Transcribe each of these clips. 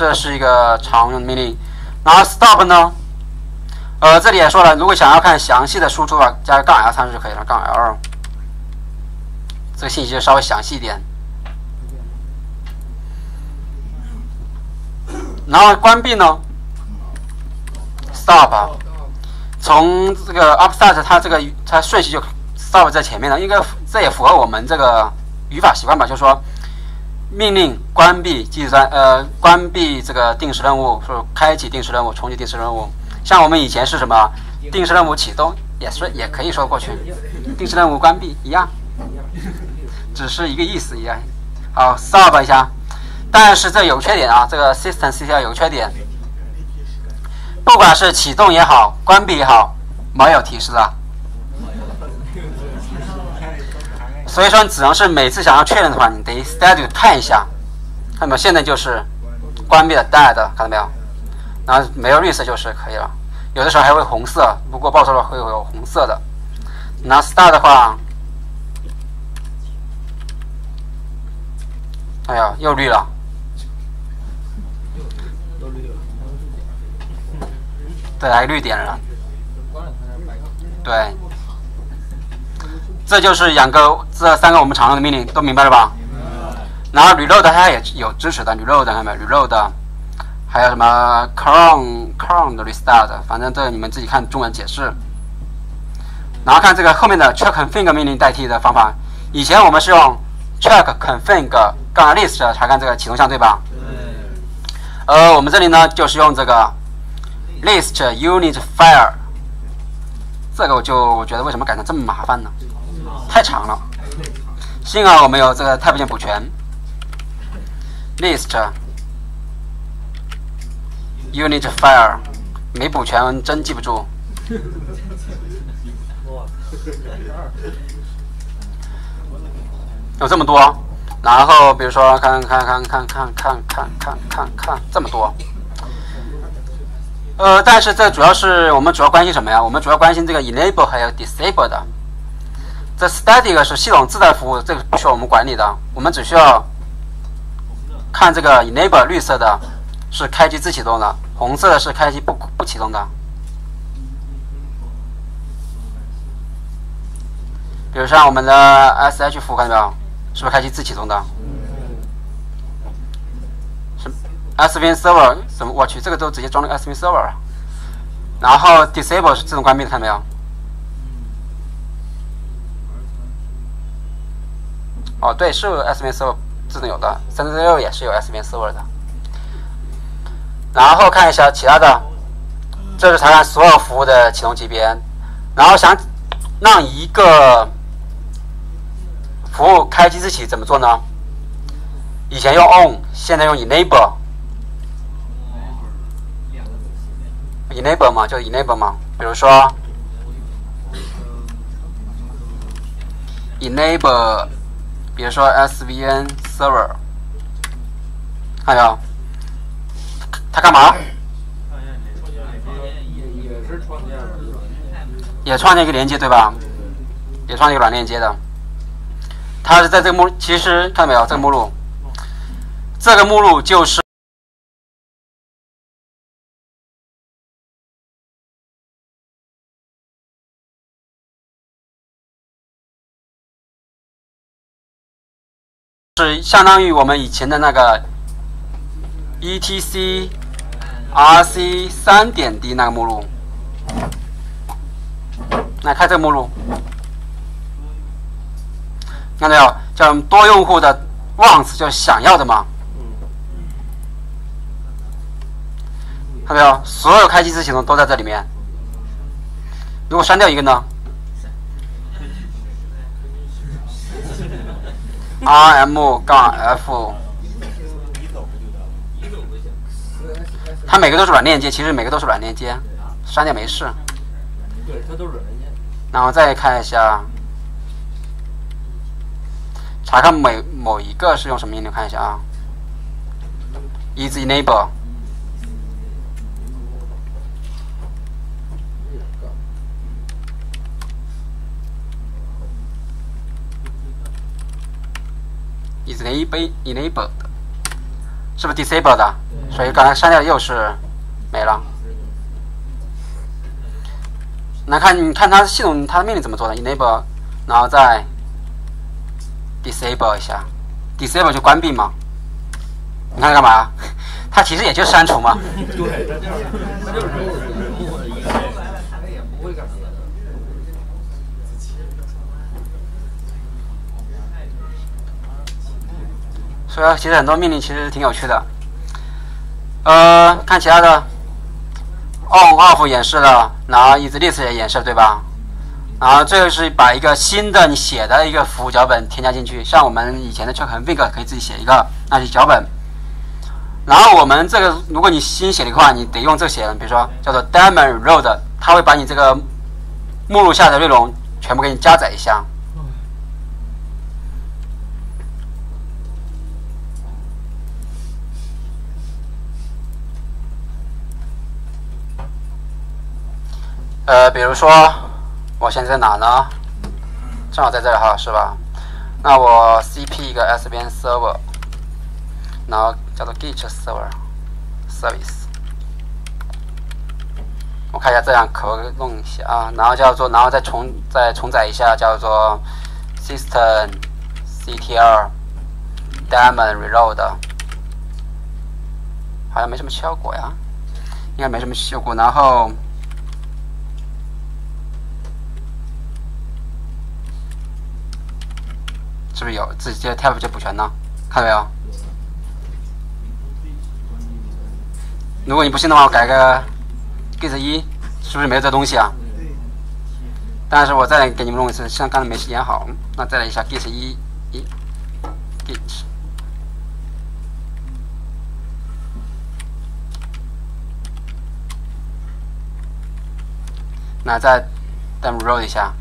这是一个常用命令。然后 stop 呢？呃，这里也说了，如果想要看详细的输出啊，加个杠 L 参数就可以了，杠 L，这个信息就稍微详细一点。然后关闭呢？stop，从这个 upstart 它这个它顺序就 stop 在前面了，应该这也符合我们这个语法习惯吧？就是说，命令关闭计算呃关闭这个定时任务，说开启定时任务，重启定时任务。像我们以前是什么定时任务启动，也是也可以说过去，定时任务关闭一样，只是一个意思一样。好，stop 一下。但是这有缺点啊，这个 systemctl 有缺点，不管是启动也好，关闭也好，没有提示的。所以说，你只能是每次想要确认的话，你得 status 看一下，看到没有？现在就是关闭了 dead，看到没有？然后没有绿色就是可以了。有的时候还会红色，如果报错了会有红色的。那 start 的话，哎呀，又绿了。对，来绿点了。对，这就是两个这三个我们常用的命令，都明白了吧？然后 reload 它也有支持的，reload 看到没有？reload。还有什么 cron cron 的 restart，反正这你们自己看中文解释。然后看这个后面的 check config 命令代替的方法，以前我们是用 check config 杠 list 查看这个启动项，对吧？对。呃，我们这里呢就是用这个 list unit file，这个我就我觉得为什么改成这么麻烦呢？太长了。幸好我们有这个 type 键补全，list。Unit file 没补全，真记不住。有这么多，然后比如说看看看看看看看看看看这么多。呃，但是这主要是我们主要关心什么呀？我们主要关心这个 enable 还有 disable 的。这 static 是系统自带服务，这个不需要我们管理的。我们只需要看这个 enable 绿色的。是开机自启动的，红色的是开机不不启动的。比如像我们的 SH 服务，看到没有？是不是开机自启动的？是 SVN Server 什么？我去，这个都直接装了 SVN Server。然后 Disable 是自动关闭的，看到没有？哦，对，是 SVN Server 自动有的，三六六也是有 SVN Server 的。然后看一下其他的，这是查看所有服务的启动级别。然后想让一个服务开机自启怎么做呢？以前用 on，现在用 enable。enable 嘛，就 enable 嘛。比如说 enable，比如说 SVN server，看到没有？他干嘛？也创建一个连接，对吧？也创建一个软链接的。它是在这个目，其实看到没有？这个目录，这个目录就是是相当于我们以前的那个。etc rc 三点 d 那个目录，来看这个目录，看到没有？叫多用户的 wants，就是想要的嘛。看到没有？所有开机自启动都在这里面。如果删掉一个呢？rm 杠 f。它每个都是软链接，其实每个都是软链接，删掉没事。对，它都是软链接。然后再看一下，查看每某一个是用什么命令，看一下啊。，easy enable。Is enable enabled。是不是 disable 的？所以刚才删掉又是没了。那看，你看它系统它的命令怎么做的？enable，然后再 disable 一下，disable 就关闭嘛。你看干嘛？它其实也就删除嘛。对，它就是它就是人物的一个，它也不会干什么的。所以其实很多命令其实挺有趣的。呃，看其他的，on off 演示了，然后 is list 也演示，对吧？然后最后是把一个新的你写的一个服务脚本添加进去，像我们以前的 check and wig 可以自己写一个那些脚本。然后我们这个，如果你新写的话，你得用这写，比如说叫做 daemon road，它会把你这个目录下的内容全部给你加载一下。呃，比如说我现在在哪呢？正好在这里哈，是吧？那我 CP 一个 S 边 server，然后叫做 Git server service。我看一下这样可弄一下啊，然后叫做，然后再重再重载一下，叫做 system ctl diamond reload，好像没什么效果呀，应该没什么效果。然后是不是有直接 tab 就补全了？看到没有？如果你不信的话，我改个 git 一，是不是没有这东西啊？但是我再给你们弄一次，像刚才没演好，那再来一下 git 一一 git，那再 demo roll 一下，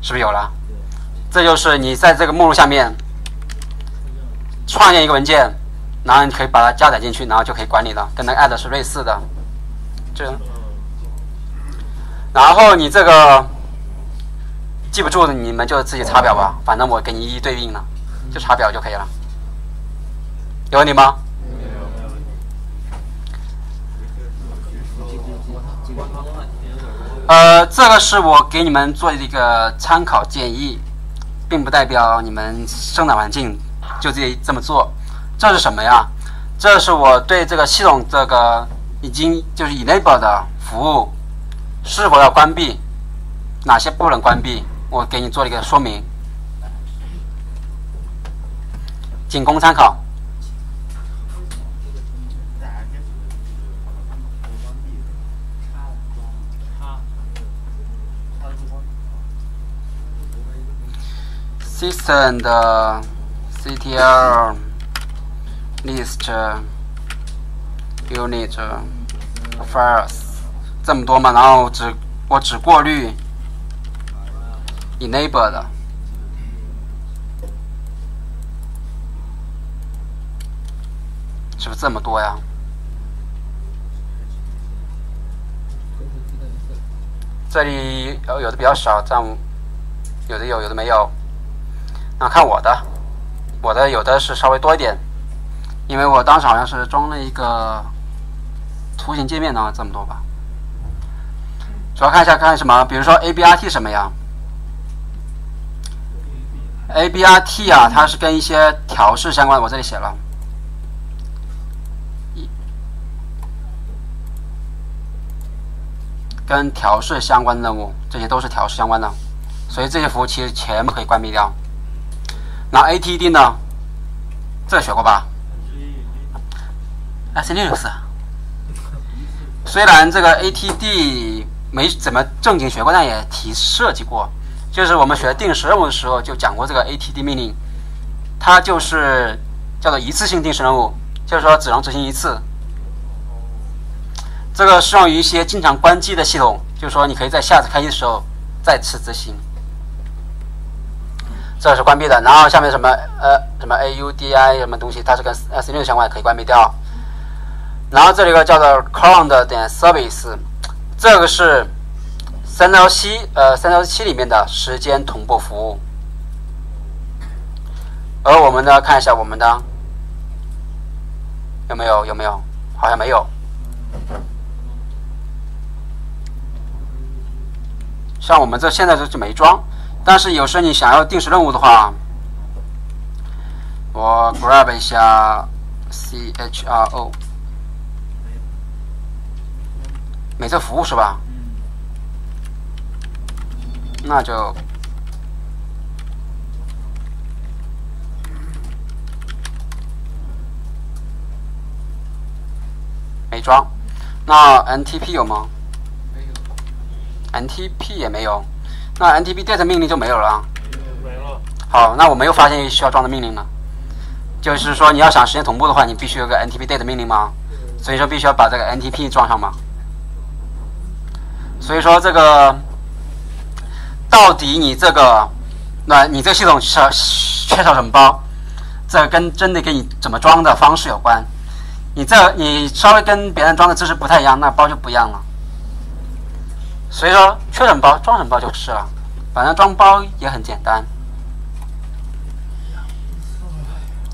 是不是有了？这就是你在这个目录下面创建一个文件，然后你可以把它加载进去，然后就可以管理了，跟那个 add 是类似的。这，然后你这个记不住的，你们就自己查表吧，反正我给你一一对应了，就查表就可以了。有问题吗？呃，这个是我给你们做的一个参考建议。并不代表你们生产环境就这这么做，这是什么呀？这是我对这个系统这个已经就是 enable 的服务是否要关闭，哪些不能关闭，我给你做了一个说明，仅供参考。System 的 ctl list unit files 这么多嘛，然后只我只过滤 enable 的，是不是这么多呀？这里有有的比较少，这样有的有，有的没有。那看我的，我的有的是稍微多一点，因为我当时好像是装了一个图形界面呢，这么多吧。主要看一下看什么，比如说 ABRT 什么呀？ABRT 啊，它是跟一些调试相关，我这里写了，一跟调试相关的任务，这些都是调试相关的，所以这些服务其实全部可以关闭掉。那 ATD 呢？这学过吧？S 六六四。虽然这个 ATD 没怎么正经学过，但也提设计过。就是我们学定时任务的时候就讲过这个 ATD 命令，它就是叫做一次性定时任务，就是说只能执行一次。这个适用于一些经常关机的系统，就是说你可以在下次开机的时候再次执行。这是关闭的，然后下面什么呃什么 AUDI 什么东西，它是跟 S 六相关，可以关闭掉。然后这里个叫做 Cron 的点 Service，这个是三幺七呃三幺七里面的时间同步服务。而我们呢，看一下我们的有没有？有没有？好像没有。像我们这现在这就没装，但是有时候你想要定时任务的话，我 grab 一下 C H R O，没这服务是吧？那就。没装，那 NTP 有吗？没有。NTP 也没有，那 NTP date 命令就没有了。没了。好，那我没有发现需要装的命令呢。就是说，你要想实现同步的话，你必须有个 NTP date 命令吗？所以说，必须要把这个 NTP 装上嘛。所以说，这个到底你这个，那你这个系统少缺少什么包？这跟真的跟你怎么装的方式有关。你这你稍微跟别人装的知识不太一样，那包就不一样了。所以说，缺什么包装什么包就是了，反正装包也很简单，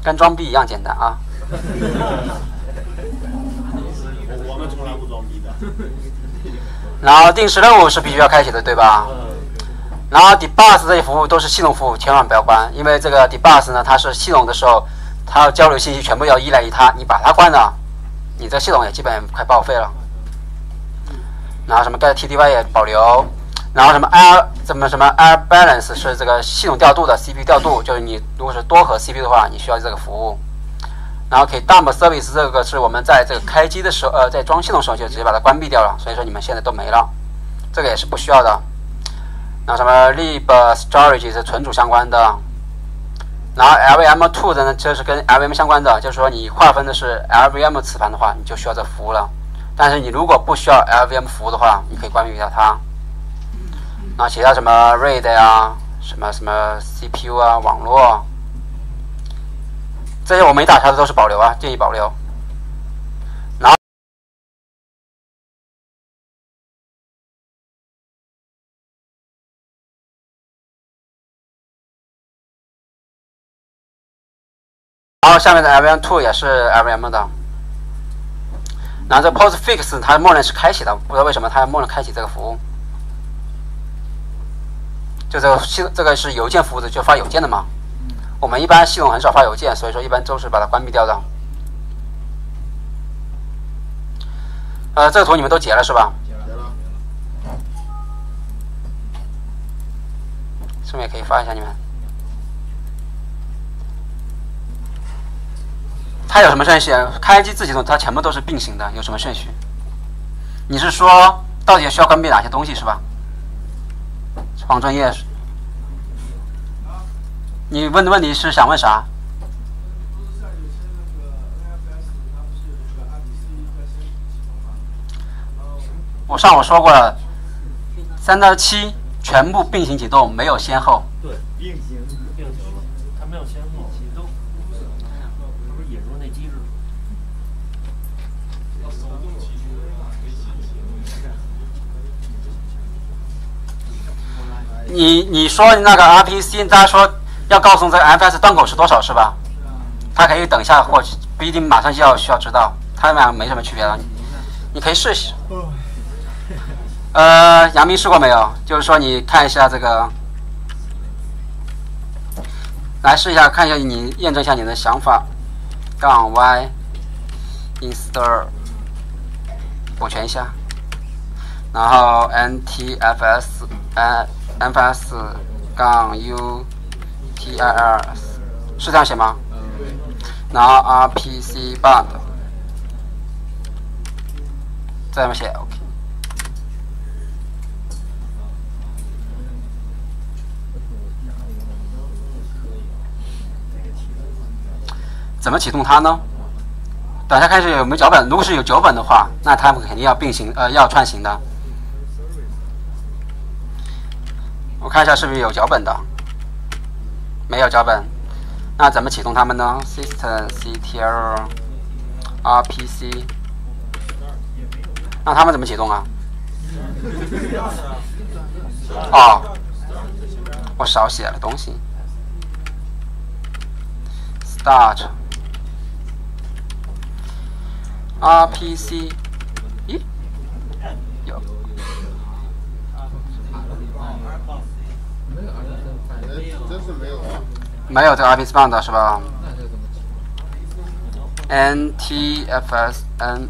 跟装逼一样简单啊。我们从来不装逼的。然后定时任务是必须要开启的，对吧？然后 debug 这些服务都是系统服务，千万不要关，因为这个 debug 呢，它是系统的时候。它要交流信息，全部要依赖于它。你把它关了，你这系统也基本快报废了。然后什么 get TDY 也保留，然后什么 air 怎么什么 air balance 是这个系统调度的 CPU 调度，就是你如果是多核 CPU 的话，你需要这个服务。然后可以 dump service 这个是我们在这个开机的时候，呃，在装系统的时候就直接把它关闭掉了，所以说你们现在都没了，这个也是不需要的。那什么 lib storage 是存储相关的。然后 LVM two 的呢，就是跟 LVM 相关的，就是说你划分的是 LVM 磁盘的话，你就需要这服务了。但是你如果不需要 LVM 服务的话，你可以关闭一下它。那其他什么 RAID 呀，什么什么 CPU 啊，网络，这些我没打开的都是保留啊，建议保留。然后下面的 LVM two 也是 LVM 的，然后这 PostFix 它默认是开启的，不知道为什么它默认开启这个服务。就这个系这个是邮件服务的，就发邮件的嘛。我们一般系统很少发邮件，所以说一般都是把它关闭掉的。呃，这个图你们都截了是吧？截了。顺便可以发一下你们。它有什么顺序？开机自启动，它全部都是并行的。有什么顺序？你是说到底需要关闭哪些东西是吧？黄专业，你问的问题是想问啥？我上午说过了，三到七全部并行启动，没有先后。对，并行了，它没有先后。你你说那个 RPC，他说要告诉这个 FS 端口是多少是吧？他可以等一下或不一定马上就要需要知道，他们俩没什么区别了。你可以试试。呃，杨明试过没有？就是说你看一下这个，来试一下，看一下你验证一下你的想法。杠 Y install 补全一下，然后 NTFS 呃。fs 杠 u t i l 是这样写吗？然后 rpc band 这么写 OK。怎么启动它呢？等下看一下有没有脚本。如果是有脚本的话，那它们肯定要并行，呃，要串行的。我看一下是不是有脚本的，没有脚本，那怎么启动它们呢？systemctl rpc，那他们怎么启动啊？哦，我少写了东西。start，RPC，咦，有没有二十三反正哎，真是没有啊。没有这个 IP span 的是吧？？NTFS N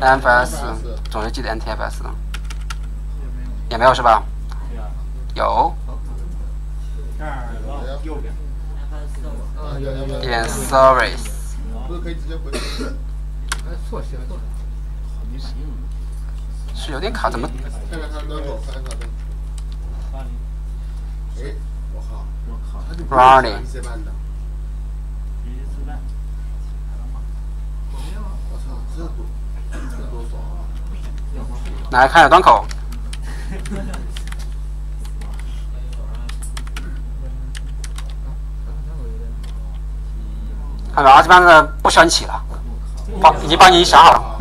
NFS，总是记得 NTFS 的，也没有是吧？有。点 service，不是可以直接回去？哎，错写错了。是有点卡，怎么？看看他端口，看看他端口。哎，Running。来看下端口，看到 RPC band 不需要你起了，帮已经帮你想好了，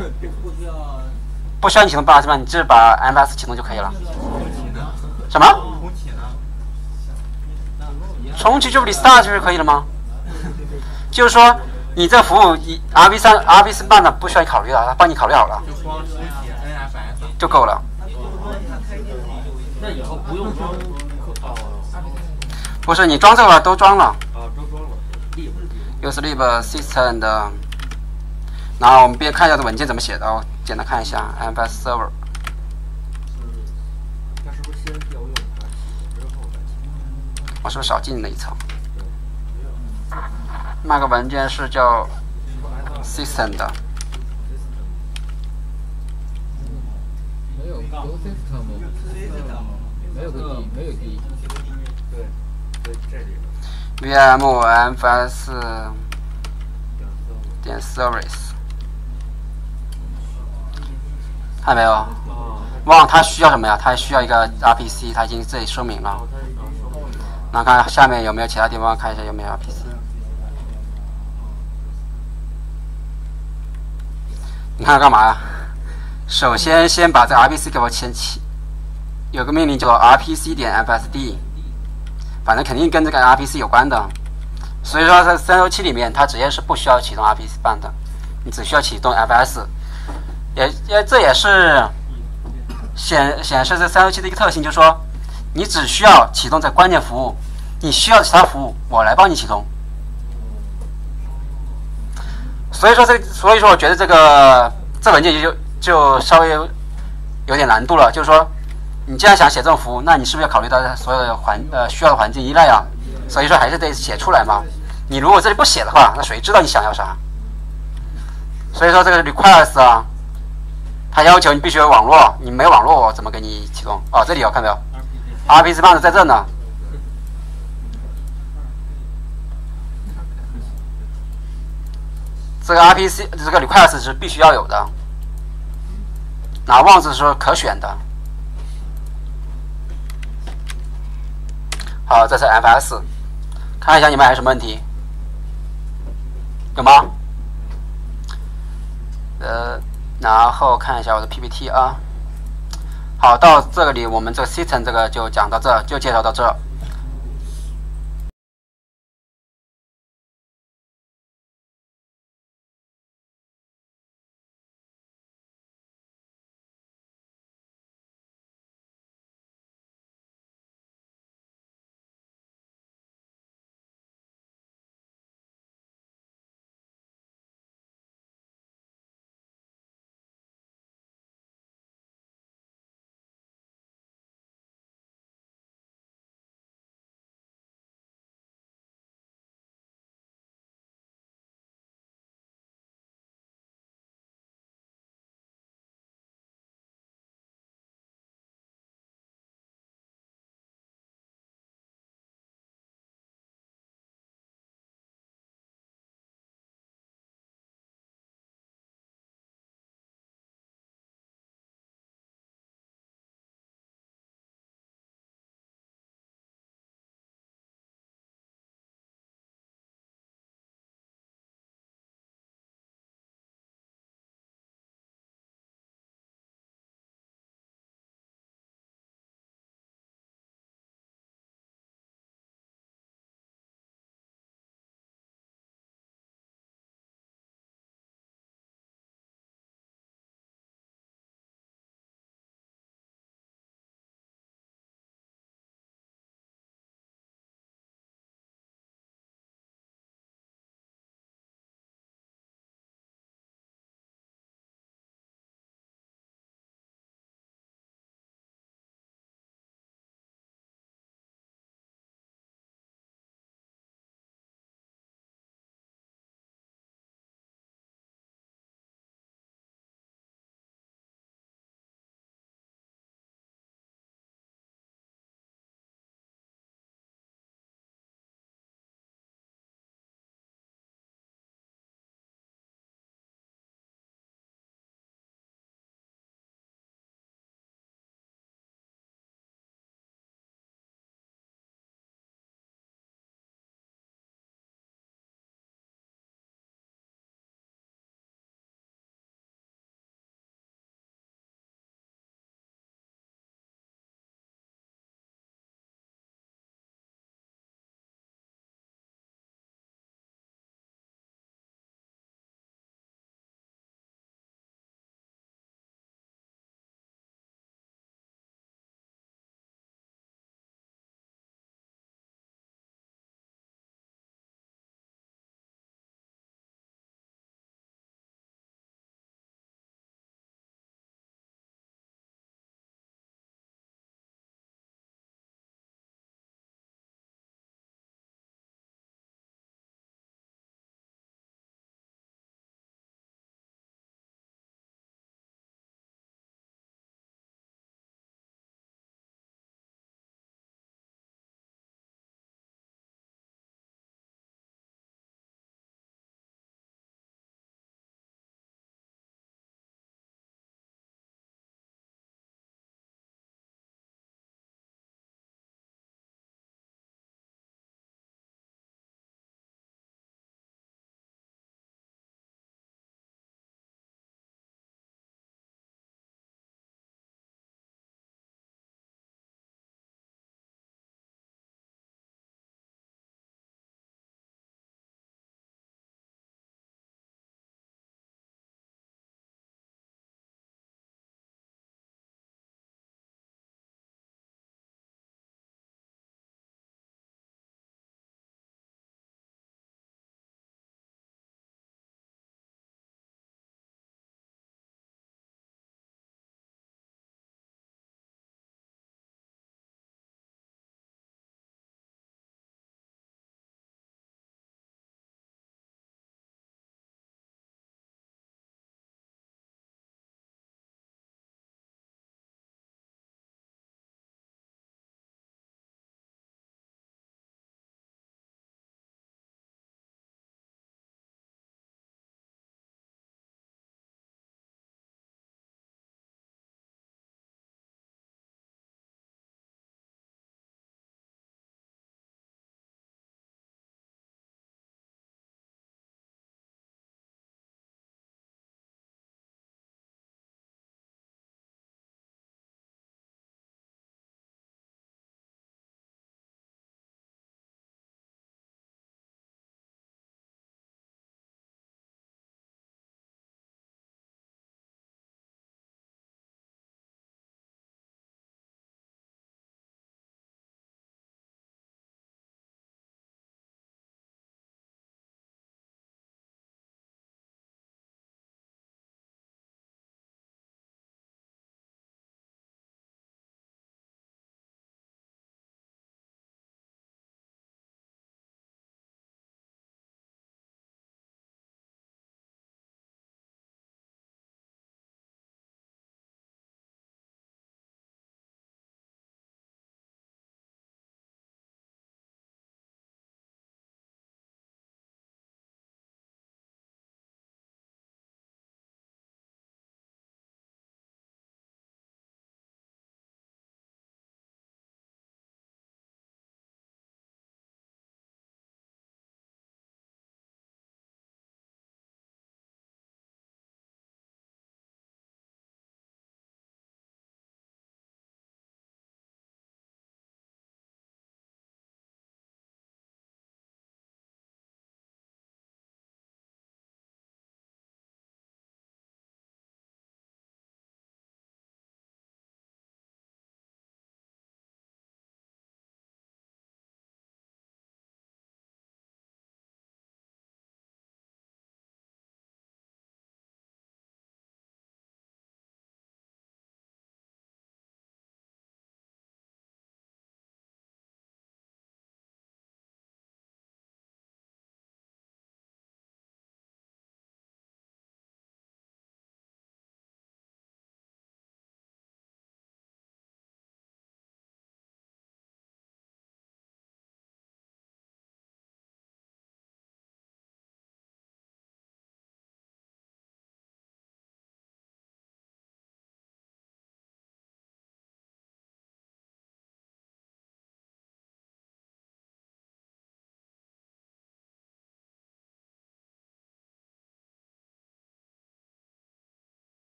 不需要你启动 RPC band，你只是把 MS 启动就可以了。什么？重启就 restart 就是可以了吗？就是说，你这服务一 RV 三 RV 四 band 不需要你考虑了，他帮你考虑好了，就光重启 NFS。就够了。那以后不用装不是你装这个都装了哦，都装了。，use lib system 的。然后我们边看一下这文件怎么写的，我简单看一下 MS server。他是不是先调用它起之后再起？我是不是少进了一层？那个文件是叫 system 的，没有 System，没有个 D，没有 D。对，对，这里 VMFS 点 service，看到没有？忘了它需要什么呀？它需要一个 RPC，它已经这里说明了。那看下面有没有其他地方，看一下有没有 RPC。你看干嘛呀？首先先把这 RPC 给我先起，有个命令叫做 RPC 点 FSD，反正肯定跟这个 RPC 有关的。所以说在三六七里面，它直接是不需要启动 RPC 办的，你只需要启动 FS。也也这也是显显示这三六七的一个特性，就是说你只需要启动这关键服务，你需要其他服务我来帮你启动。所以说这，所以说我觉得这个这文件就就稍微有点难度了。就是说，你既然想写这种服务，那你是不是要考虑到所有的环呃需要的环境依赖啊？所以说还是得写出来嘛。你如果这里不写的话，那谁知道你想要啥？所以说这个 request 啊，它要求你必须有网络，你没网络我怎么给你启动？哦，这里有看到没有？RPC band 在这呢。这个 RPC 这个 request 是必须要有的，那 want 是可选的。好，这是 FS，看一下你们还有什么问题？有吗？呃，然后看一下我的 PPT 啊。好，到这里我们这个 system 这个就讲到这，就介绍到这。